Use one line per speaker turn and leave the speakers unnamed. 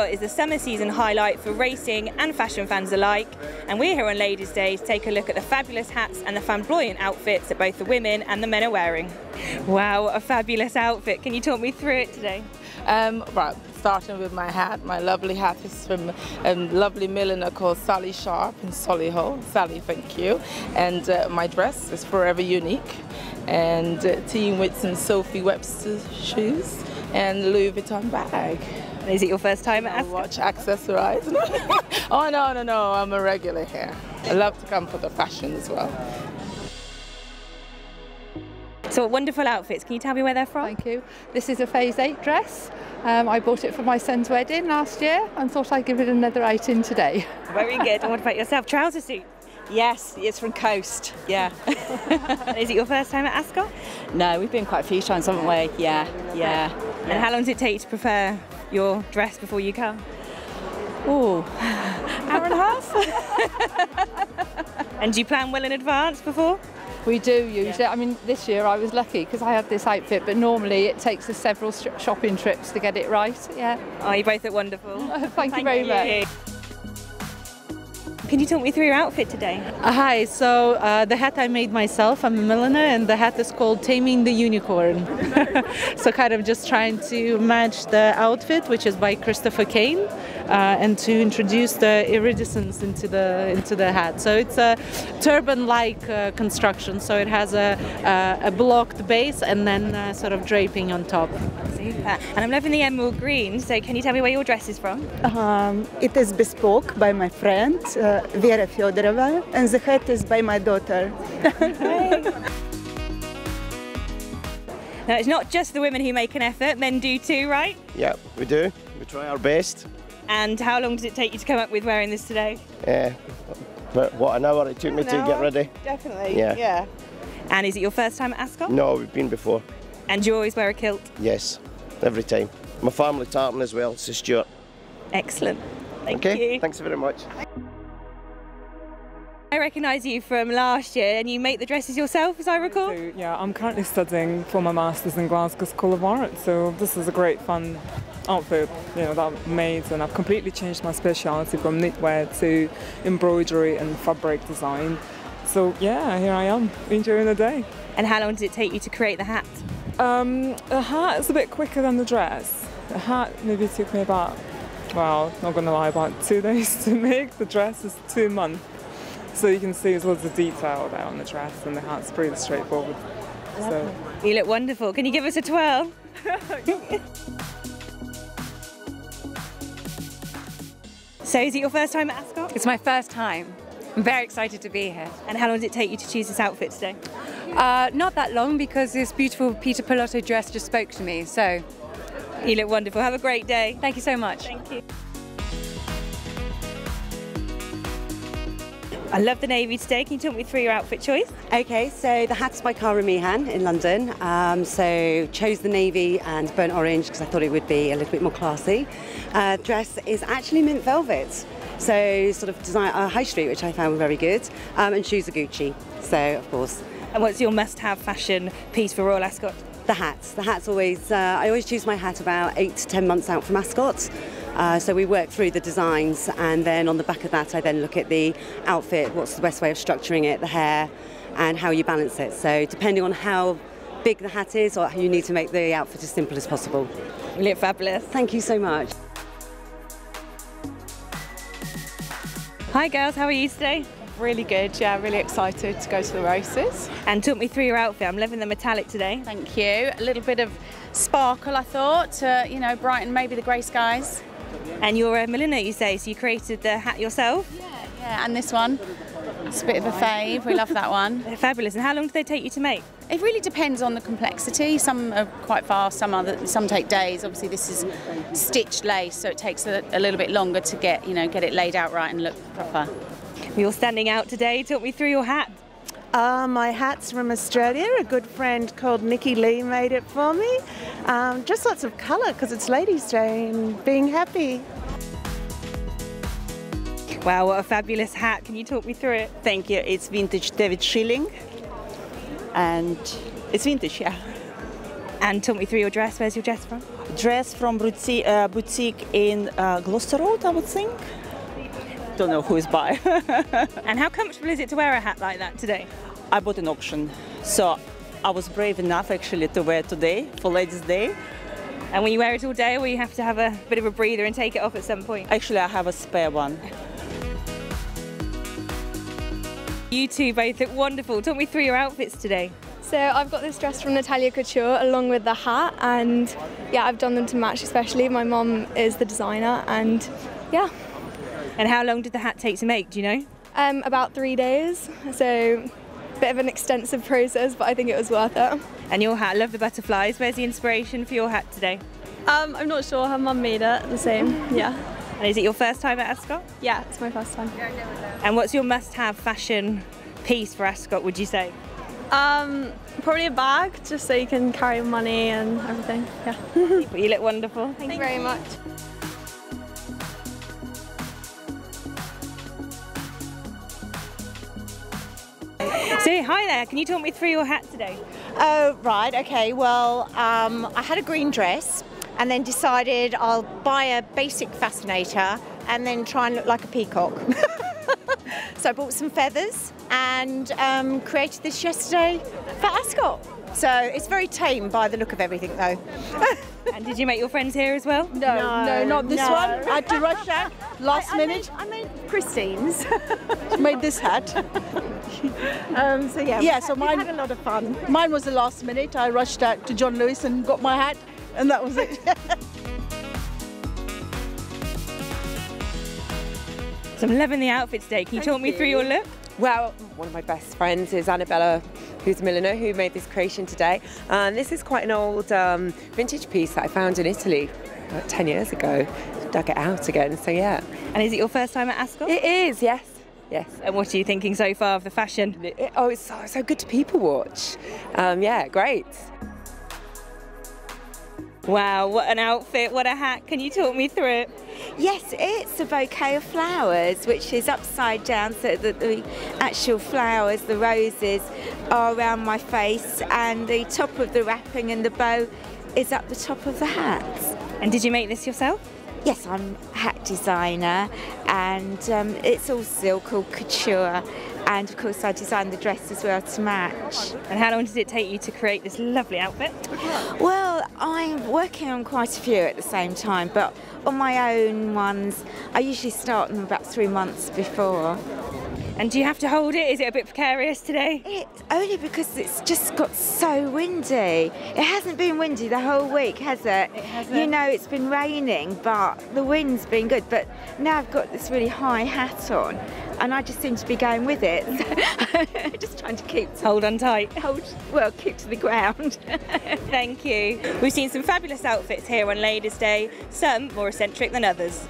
Ascot is the summer season highlight for racing and fashion fans alike, and we're here on Ladies' Day to take a look at the fabulous hats and the flamboyant outfits that both the women and the men are wearing. Wow, a fabulous outfit. Can you talk me through it today?
Um, right, starting with my hat. My lovely hat is from a lovely milliner called Sally Sharp in Solihull. Sally, thank you. And uh, my dress is forever unique. And uh, Team some Sophia Webster shoes and Louis Vuitton bag.
Is it your first time at Ascot?
Watch accessorize. oh no, no, no, I'm a regular here. I love to come for the fashion as well.
So wonderful outfits. Can you tell me where they're from?
Thank you. This is a Phase 8 dress. Um, I bought it for my son's wedding last year and thought I'd give it another outing today.
Very good. and what about yourself? Trouser suit?
Yes, it's from Coast, yeah.
is it your first time at Ascot?
No, we've been quite a few times, haven't we? Yeah, yeah.
And how long does it take you to prepare your dress before you come?
Oh, hour and a
half. and do you plan well in advance before?
We do usually. Yeah. I mean, this year I was lucky because I had this outfit, but normally it takes us several shopping trips to get it right. Yeah.
Oh, you both look wonderful.
Thank, Thank, you very you. much.
Can you talk me through your outfit today?
Uh, hi, so uh, the hat I made myself, I'm a milliner, and the hat is called Taming the Unicorn. so, kind of just trying to match the outfit, which is by Christopher Kane, uh, and to introduce the iridescence into the into the hat. So, it's a turban-like uh, construction. So, it has a, a, a blocked base and then uh, sort of draping on top.
Super. And I'm loving the emerald green. So, can you tell me where your dress is from?
Um, it is bespoke by my friend. Vera Fyodorova, and the hat is by my daughter.
now, it's not just the women who make an effort, men do too, right?
Yeah, we do. We try our best.
And how long does it take you to come up with wearing this today?
Yeah, but what, an hour it took me to get ready?
Definitely, yeah. yeah.
And is it your first time at Ascot?
No, we've been before.
And you always wear a kilt?
Yes, every time. My family tartan as well, so Stuart.
Excellent. Thank
okay,
you.
thanks very much.
Recognise you from last year and you make the dresses yourself, as I recall?
So, yeah, I'm currently studying for my Masters in Glasgow School of Art, so this is a great fun outfit you know, that I've made and I've completely changed my speciality from knitwear to embroidery and fabric design. So yeah, here I am, enjoying the day.
And how long did it take you to create the hat?
Um, the hat is a bit quicker than the dress. The hat maybe took me about, well, not gonna lie, about two days to make. The dress is two months. So you can see there's lots of detail there on the dress and the hat's pretty straightforward. So.
You look wonderful. Can you give us a twirl? so is it your first time at Ascot?
It's my first time. I'm very excited to be here.
And how long did it take you to choose this outfit today?
Uh, not that long because this beautiful Peter Pilotto dress just spoke to me, so.
You look wonderful. Have a great day.
Thank you so much.
Thank you. I love the navy today. Can you talk me through your outfit choice?
Okay, so the hat's by Cara Meehan in London. Um, so chose the navy and burnt orange because I thought it would be a little bit more classy. Uh, dress is actually mint velvet. So sort of design uh, high street, which I found very good. Um, and shoes are Gucci. So of course.
And what's your must-have fashion piece for Royal Ascot?
The hats. The hats always. Uh, I always choose my hat about eight to ten months out from Ascot. Uh, so we work through the designs and then on the back of that I then look at the outfit, what's the best way of structuring it, the hair and how you balance it. So depending on how big the hat is or you need to make the outfit as simple as possible.
You look fabulous.
Thank you so much.
Hi girls, how are you today?
Really good, yeah, really excited to go to the races.
And talk me through your outfit. I'm loving the metallic today.
Thank you. A little bit of sparkle, I thought, to, you know, brighten maybe the grey skies.
And you're uh, a milliner, you say, so you created the hat yourself?
Yeah, yeah, and this one. It's a bit of a fave. We love that one.
They're fabulous. And how long do they take you to make?
It really depends on the complexity. Some are quite fast, some other, some take days. Obviously, this is stitched lace, so it takes a, a little bit longer to get, you know, get it laid out right and look proper.
You're standing out today. Talk me through your hat.
Uh, my hat's from Australia. A good friend called Nikki Lee made it for me. Um, just lots of colour because it's Ladies' Day and being happy.
Wow, what a fabulous hat. Can you talk me through it?
Thank you. It's vintage David Shilling. And it's vintage, yeah.
And talk me through your dress. Where's your dress from?
dress from boutique, uh, boutique in uh, Gloucester Road, I would think. Don't know who is by.
and how comfortable is it to wear a hat like that today?
I bought an auction, so I was brave enough actually to wear today for Ladies' Day.
And will you wear it all day or will you have to have a bit of a breather and take it off at some point?
Actually, I have a spare one.
You two both look wonderful. Talk me through your outfits today.
So I've got this dress from Natalia Couture along with the hat and yeah, I've done them to match especially. My mom is the designer and yeah.
And how long did the hat take to make, do you know?
Um, about three days, so a bit of an extensive process, but I think it was worth it.
And your hat, I love the butterflies. Where's the inspiration for your hat today?
Um, I'm not sure. Her mum made it the same. Yeah.
And is it your first time at Ascot?
Yeah, it's my first time.
And what's your must-have fashion piece for Ascot? Would you say?
Um, probably a bag, just so you can carry money and everything. Yeah.
you look wonderful.
Thank, Thank you very you. much.
Hi there, can you talk me through your hat today?
Oh, right, okay. Well, um, I had a green dress and then decided I'll buy a basic fascinator and then try and look like a peacock. so I bought some feathers and um, created this yesterday for Ascot. So it's very tame by the look of everything, though.
and did you make your friends here as well?
No, no,
no not this
no.
one. I had to rush out last
I, I
minute.
Made, I made Christine's.
made this hat.
um, so yeah,
yeah.
Had,
so mine
had a lot of fun.
Mine was the last minute. I rushed out to John Lewis and got my hat, and that was it.
so I'm loving the outfit today. Can you
Thank
talk me
you.
through your look?
Well, one of my best friends is Annabella, who's a milliner, who made this creation today. And this is quite an old um, vintage piece that I found in Italy about 10 years ago. Dug it out again, so yeah.
And is it your first time at Ascot?
It is, yes. Yes.
And what are you thinking so far of the fashion?
It, oh, it's so, so good to people watch. Um, yeah, great.
Wow, what an outfit, what a hat. Can you talk me through it?
Yes, it's a bouquet of flowers, which is upside down so that the actual flowers, the roses, are around my face, and the top of the wrapping and the bow is up the top of the hat.
And did you make this yourself?
Yes, I'm a hat designer, and um, it's all silk, all couture, and of course I designed the dress as well to match.
And how long does it take you to create this lovely outfit?
Well, I'm working on quite a few at the same time, but on my own ones, I usually start them about three months before.
And do you have to hold it? Is it a bit precarious today?
It's only because it's just got so windy. It hasn't been windy the whole week, has it?
It hasn't.
You know, it's been raining, but the wind's been good. But now I've got this really high hat on, and I just seem to be going with it. just trying to keep
hold on tight.
Hold well, keep to the ground.
Thank you. We've seen some fabulous outfits here on Ladies' Day, some more eccentric than others.